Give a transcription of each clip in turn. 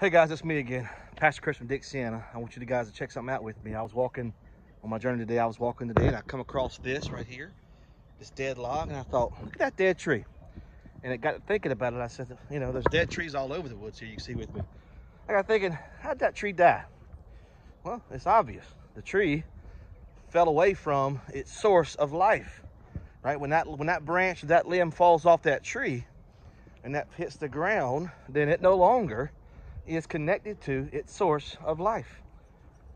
Hey guys, it's me again, Pastor Chris from Dixiana. I want you guys to check something out with me. I was walking on my journey today. I was walking today and I come across this right here, this dead log, and I thought, look at that dead tree. And it got thinking about it. I said, you know, there's dead trees all over the woods here. You can see with me. I got thinking, how'd that tree die? Well, it's obvious. The tree fell away from its source of life, right? When that when that branch, that limb falls off that tree, and that hits the ground, then it no longer is connected to its source of life.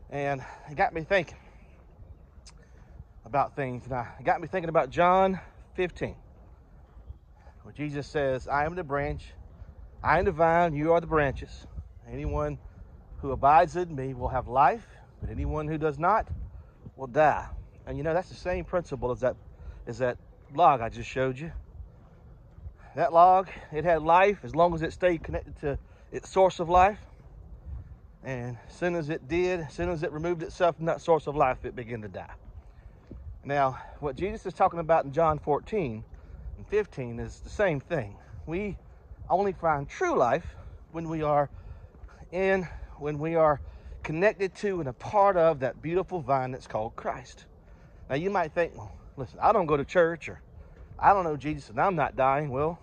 And it got me thinking about things. And it got me thinking about John 15, where Jesus says, I am the branch, I am the vine, you are the branches. Anyone who abides in me will have life, but anyone who does not will die. And you know, that's the same principle as that, as that log I just showed you. That log, it had life as long as it stayed connected to its source of life. And as soon as it did, as soon as it removed itself from that source of life, it began to die. Now, what Jesus is talking about in John 14 and 15 is the same thing. We only find true life when we are in, when we are connected to and a part of that beautiful vine that's called Christ. Now, you might think, well, listen, I don't go to church or I don't know Jesus and I'm not dying. Well,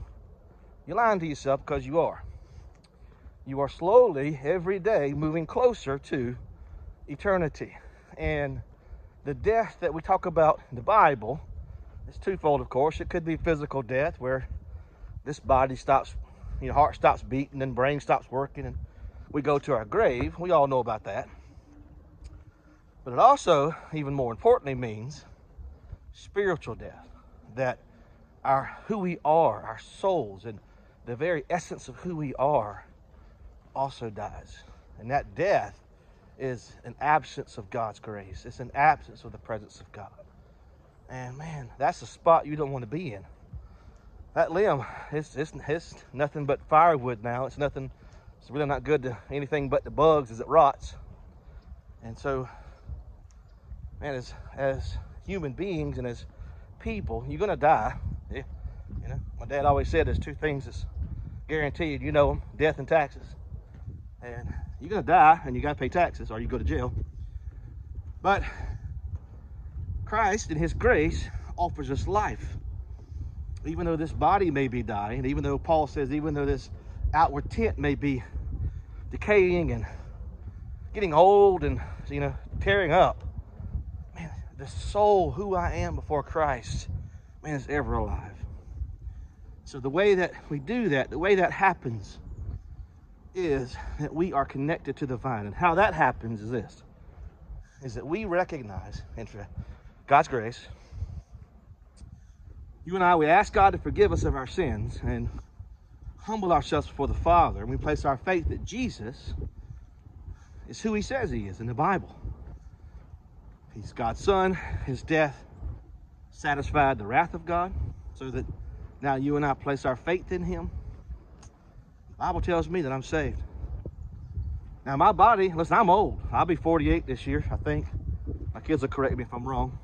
you're lying to yourself because you are you are slowly every day moving closer to eternity. And the death that we talk about in the Bible is twofold, of course. It could be physical death, where this body stops, you know, heart stops beating and brain stops working, and we go to our grave. We all know about that. But it also, even more importantly, means spiritual death. That our who we are, our souls, and the very essence of who we are also dies. And that death is an absence of God's grace. It's an absence of the presence of God. And man, that's a spot you don't want to be in. That limb, it's, it's, it's nothing but firewood now. It's nothing, it's really not good to anything but the bugs as it rots. And so, man, as, as human beings and as people, you're going to die. Yeah, you know, my dad always said there's two things that's guaranteed. You know them, death and taxes and you're gonna die and you gotta pay taxes or you go to jail. But Christ in his grace offers us life. Even though this body may be dying, even though Paul says, even though this outward tent may be decaying and getting old and you know tearing up, man, the soul, who I am before Christ, man, is ever alive. So the way that we do that, the way that happens, is that we are connected to the vine. And how that happens is this, is that we recognize, and God's grace, you and I, we ask God to forgive us of our sins and humble ourselves before the Father. And we place our faith that Jesus is who he says he is in the Bible. He's God's son. His death satisfied the wrath of God so that now you and I place our faith in him Bible tells me that I'm saved. Now my body, listen, I'm old. I'll be 48 this year, I think. My kids will correct me if I'm wrong.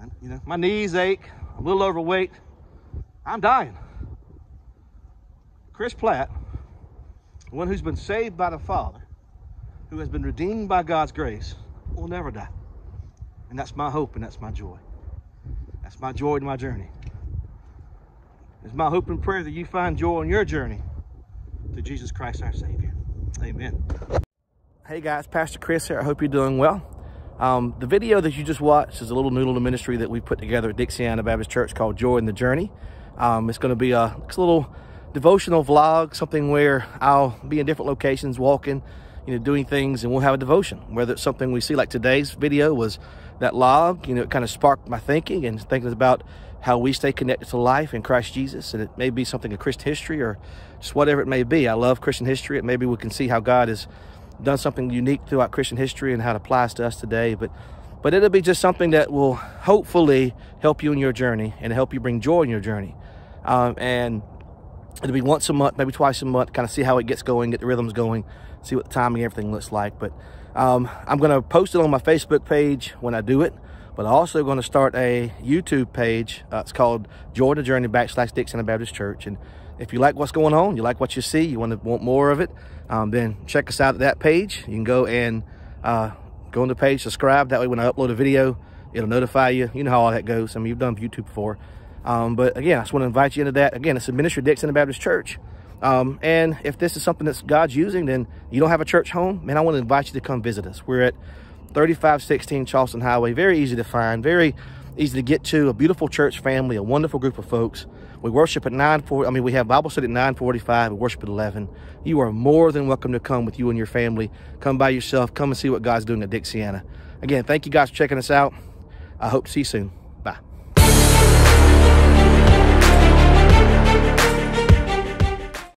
And, you know, my knees ache, I'm a little overweight. I'm dying. Chris Platt, one who's been saved by the Father, who has been redeemed by God's grace, will never die. And that's my hope and that's my joy. That's my joy in my journey. It's my hope and prayer that you find joy on your journey to Jesus Christ our Savior. Amen. Hey guys, Pastor Chris here. I hope you're doing well. Um, the video that you just watched is a little noodle to ministry that we put together at Dixiana Baptist Church called Joy in the Journey. Um, it's going to be a, a little devotional vlog, something where I'll be in different locations walking, you know, doing things, and we'll have a devotion. Whether it's something we see like today's video was that log, you know, it kind of sparked my thinking and thinking about how we stay connected to life in Christ Jesus. And it may be something of Christian history or just whatever it may be. I love Christian history. And maybe we can see how God has done something unique throughout Christian history and how it applies to us today. But but it'll be just something that will hopefully help you in your journey and help you bring joy in your journey. Um, and it'll be once a month, maybe twice a month, kind of see how it gets going, get the rhythms going, see what the timing, everything looks like. But um, I'm going to post it on my Facebook page when I do it but I also going to start a YouTube page. Uh, it's called Joy Journey backslash Dixiana Baptist Church. And if you like what's going on, you like what you see, you want to want more of it, um, then check us out at that page. You can go and uh, go on the page, subscribe. That way, when I upload a video, it'll notify you. You know how all that goes. I mean, you've done YouTube before. Um, but again, I just want to invite you into that. Again, it's ministry Dixiana Baptist Church. Um, and if this is something that God's using, then you don't have a church home, man, I want to invite you to come visit us. We're at 3516 Charleston Highway. Very easy to find, very easy to get to. A beautiful church family, a wonderful group of folks. We worship at 9:40. I mean, we have Bible study at 9:45. We worship at 11. You are more than welcome to come with you and your family. Come by yourself. Come and see what God's doing at Dixiana. Again, thank you guys for checking us out. I hope to see you soon.